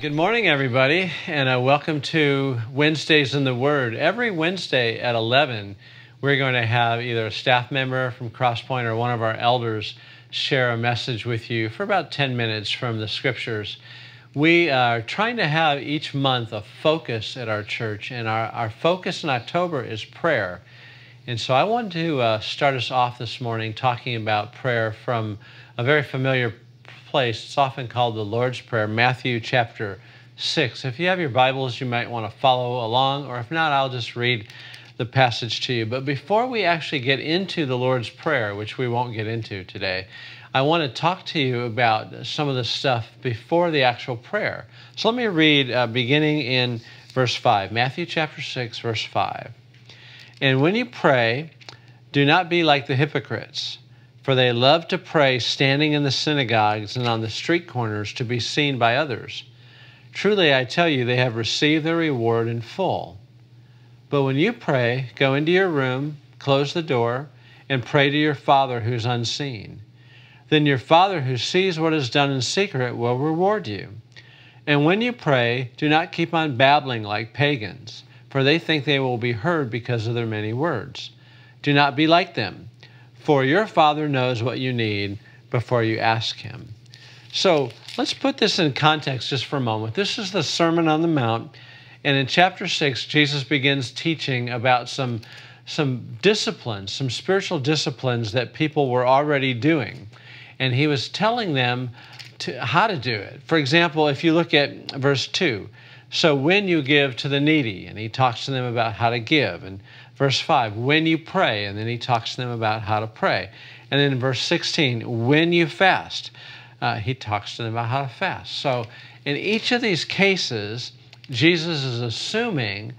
good morning, everybody, and uh, welcome to Wednesdays in the Word. Every Wednesday at 11, we're going to have either a staff member from Crosspointe or one of our elders share a message with you for about 10 minutes from the scriptures. We are trying to have each month a focus at our church, and our, our focus in October is prayer. And so I wanted to uh, start us off this morning talking about prayer from a very familiar place. It's often called the Lord's Prayer, Matthew chapter 6. If you have your Bibles, you might want to follow along, or if not, I'll just read the passage to you. But before we actually get into the Lord's Prayer, which we won't get into today, I want to talk to you about some of the stuff before the actual prayer. So let me read uh, beginning in verse 5, Matthew chapter 6, verse 5. And when you pray, do not be like the hypocrites for they love to pray standing in the synagogues and on the street corners to be seen by others. Truly, I tell you, they have received their reward in full. But when you pray, go into your room, close the door, and pray to your Father who's unseen. Then your Father who sees what is done in secret will reward you. And when you pray, do not keep on babbling like pagans, for they think they will be heard because of their many words. Do not be like them for your Father knows what you need before you ask Him. So let's put this in context just for a moment. This is the Sermon on the Mount. And in chapter 6, Jesus begins teaching about some, some disciplines, some spiritual disciplines that people were already doing. And he was telling them to, how to do it. For example, if you look at verse 2, so when you give to the needy, and he talks to them about how to give. And Verse 5, when you pray, and then he talks to them about how to pray. And then in verse 16, when you fast, uh, he talks to them about how to fast. So in each of these cases, Jesus is assuming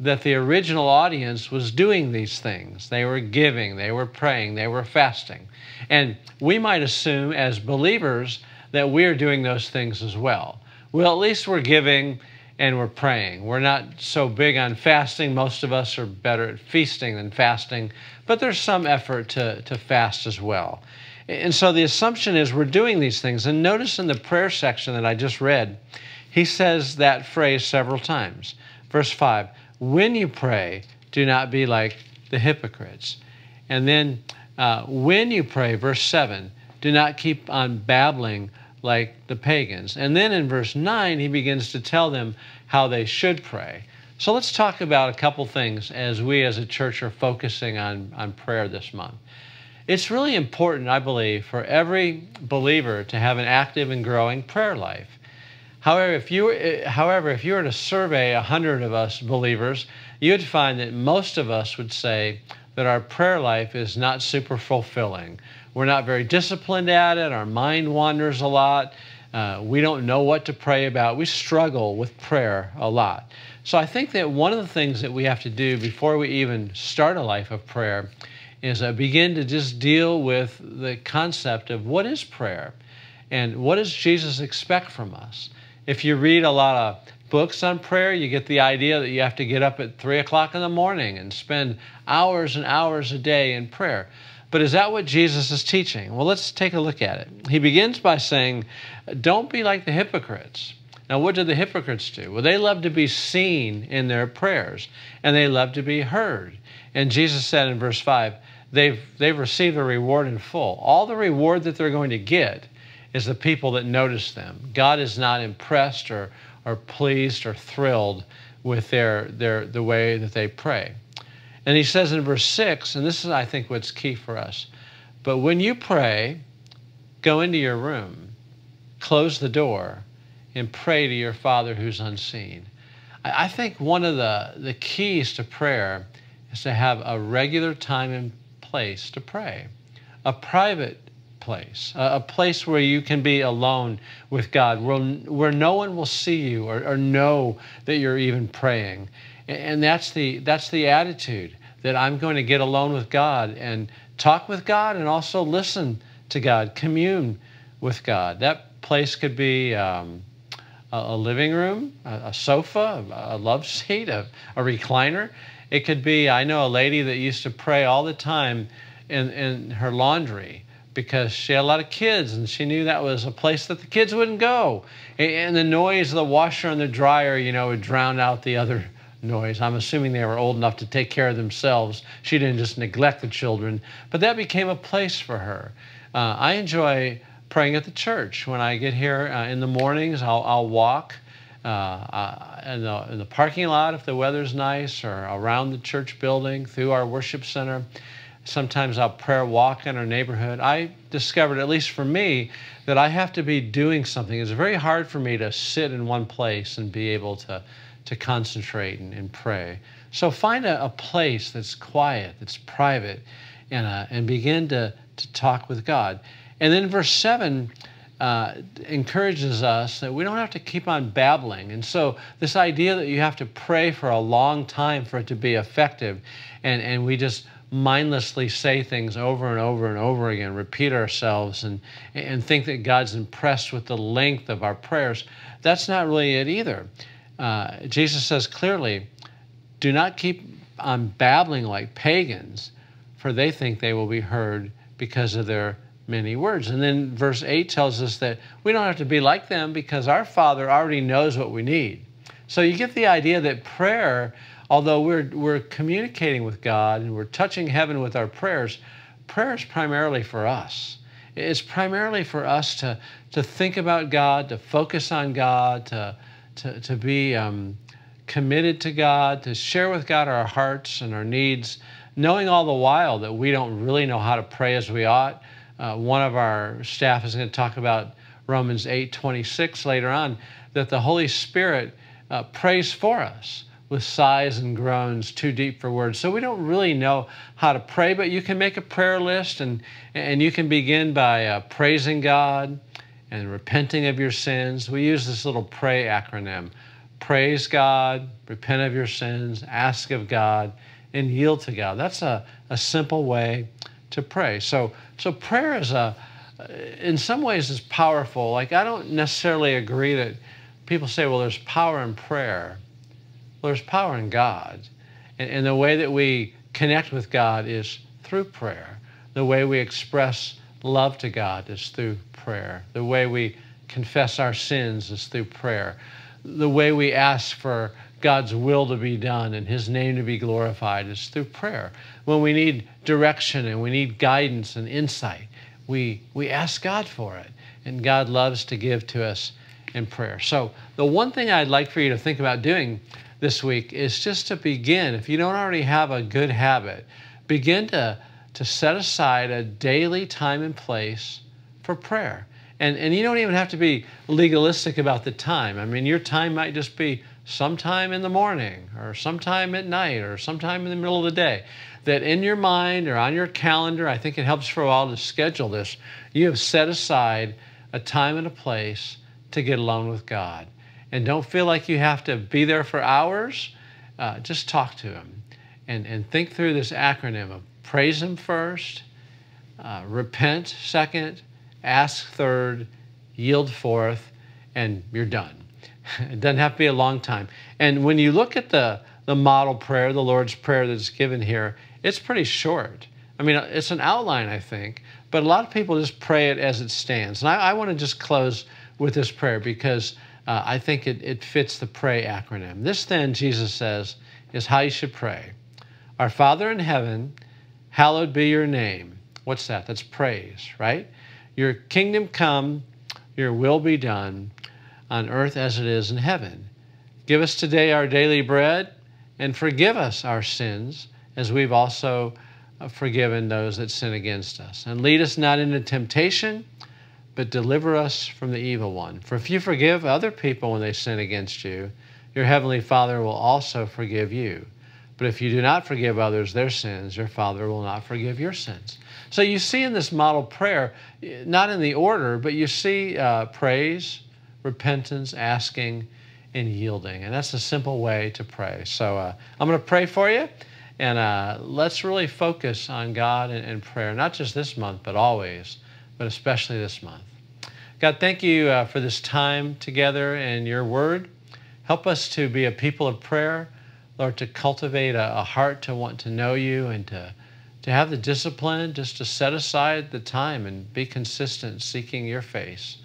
that the original audience was doing these things. They were giving, they were praying, they were fasting. And we might assume as believers that we are doing those things as well. Well, at least we're giving and we're praying. We're not so big on fasting. Most of us are better at feasting than fasting, but there's some effort to, to fast as well. And so the assumption is we're doing these things. And notice in the prayer section that I just read, he says that phrase several times. Verse 5 When you pray, do not be like the hypocrites. And then uh, when you pray, verse 7, do not keep on babbling like the pagans. And then in verse 9, he begins to tell them how they should pray. So let's talk about a couple things as we as a church are focusing on, on prayer this month. It's really important, I believe, for every believer to have an active and growing prayer life. However, if you, however, if you were to survey 100 of us believers, you'd find that most of us would say that our prayer life is not super fulfilling. We're not very disciplined at it. Our mind wanders a lot. Uh, we don't know what to pray about. We struggle with prayer a lot. So I think that one of the things that we have to do before we even start a life of prayer is uh, begin to just deal with the concept of what is prayer and what does Jesus expect from us. If you read a lot of books on prayer, you get the idea that you have to get up at 3 o'clock in the morning and spend hours and hours a day in prayer. But is that what Jesus is teaching? Well, let's take a look at it. He begins by saying, Don't be like the hypocrites. Now, what do the hypocrites do? Well, they love to be seen in their prayers and they love to be heard. And Jesus said in verse 5, they've, they've received a reward in full. All the reward that they're going to get is the people that notice them. God is not impressed or, or pleased or thrilled with their, their, the way that they pray. And he says in verse 6, and this is, I think, what's key for us. But when you pray, go into your room, close the door, and pray to your Father who's unseen. I think one of the, the keys to prayer is to have a regular time and place to pray, a private place, a, place where you can be alone with God, where, no one will see you or, or know that you're even praying. And that's the, that's the attitude that I'm going to get alone with God and talk with God and also listen to God, commune with God. That place could be um, a, living room, a, a, sofa, a love seat, a, a recliner. It could be, I know a lady that used to pray all the time in, in her laundry because she had a lot of kids and she knew that was a place that the kids wouldn't go. And the noise of the washer and the dryer, you know, would drown out the other noise. I'm assuming they were old enough to take care of themselves. She didn't just neglect the children, but that became a place for her. Uh, I enjoy praying at the church. When I get here uh, in the mornings, I'll, I'll walk uh, uh, in, the, in the parking lot if the weather's nice, or around the church building, through our worship center. Sometimes I'll prayer walk in our neighborhood. I discovered, at least for me, that I have to be doing something. It's very hard for me to sit in one place and be able to to concentrate and, and pray. So find a, a, place that's quiet, that's private, and, uh, and begin to, to talk with God. And then verse 7 uh, encourages us that we don't have to keep on babbling. And so, this idea that you have to pray for a long time for it to be effective, and, and we just mindlessly say things over and over and over again, repeat ourselves, and, and think that God's impressed with the length of our prayers, that's not really it either uh, Jesus says clearly, do not keep on babbling like pagans, for they think they will be heard because of their many words. And then verse 8 tells us that we don't have to be like them because our Father already knows what we need. So you get the idea that prayer, although we're, we're communicating with God and we're touching heaven with our prayers, prayer is primarily for us. It's primarily for us to, to think about God, to focus on God, to, to, to be um, committed to God, to share with God our hearts and our needs, knowing all the while that we don't really know how to pray as we ought. Uh, one of our staff is going to talk about Romans 8 26 later on, that the Holy Spirit uh, prays for us with sighs and groans too deep for words. So we don't really know how to pray, but you can make a prayer list and, and you can begin by uh, praising God and repenting of your sins. We use this little pray acronym praise God, repent of your sins, ask of God, and yield to God. That's a, a simple way to pray. So, so prayer is a, in some ways, is powerful. Like, I don't necessarily agree that people say, well, there's power in prayer. Well, there's power in God. And, and the way that we connect with God is through prayer. The way we express love to God is through prayer. The way we confess our sins is through prayer. The way we ask for God's will to be done and His name to be glorified is through prayer. When we need direction and we need guidance and insight, we, we ask God for it. And God loves to give to us in prayer. So, the one thing I'd like for you to think about doing this week is just to begin, if you don't already have a good habit, begin to, to set aside a daily time and place for prayer. And, and you don't even have to be legalistic about the time. I mean, your time might just be sometime in the morning or sometime at night or sometime in the middle of the day. That in your mind or on your calendar, I think it helps for a while to schedule this. You have set aside a time and a place to get alone with God. And don't feel like you have to be there for hours. Uh, just talk to Him and, and think through this acronym of praise Him first, uh, repent second, ask third, yield fourth, and you're done. It doesn't have to be a long time. And when you look at the, the model prayer, the Lord's Prayer that's given here, it's pretty short. I mean, it's an outline, I think, but a lot of people just pray it as it stands. And I, I want to just close with this prayer because uh, I think it, it fits the pray acronym. This, then, Jesus says, is how you should pray Our Father in heaven, hallowed be your name. What's that? That's praise, right? Your kingdom come, your will be done on earth as it is in heaven. Give us today our daily bread and forgive us our sins as we've also forgiven those that sin against us. And lead us not into temptation, but deliver us from the evil one. For if you forgive other people when they sin against you, your heavenly Father will also forgive you. But if you do not forgive others their sins, your Father will not forgive your sins. So you see in this model prayer, not in the order, but you see uh, praise, repentance, asking, and yielding. And that's a simple way to pray. So uh, I'm going to pray for you. And uh, let's really focus on God and, and, prayer, not just this month, but always, but especially this month. God, thank you uh, for this time together and your word. Help us to be a people of prayer Lord, to cultivate a, a heart to want to know you and to, to have the discipline just to set aside the time and be consistent seeking your face.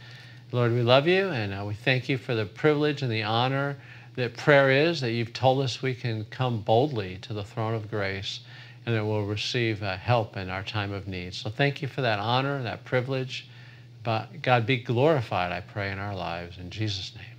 Lord, we love you and uh, we thank you for the privilege and the honor that prayer is, that you've told us we can come boldly to the throne of grace and that we'll receive uh, help in our time of need. So thank you for that honor, that privilege. But God, be glorified, I pray, in our lives. In Jesus' name.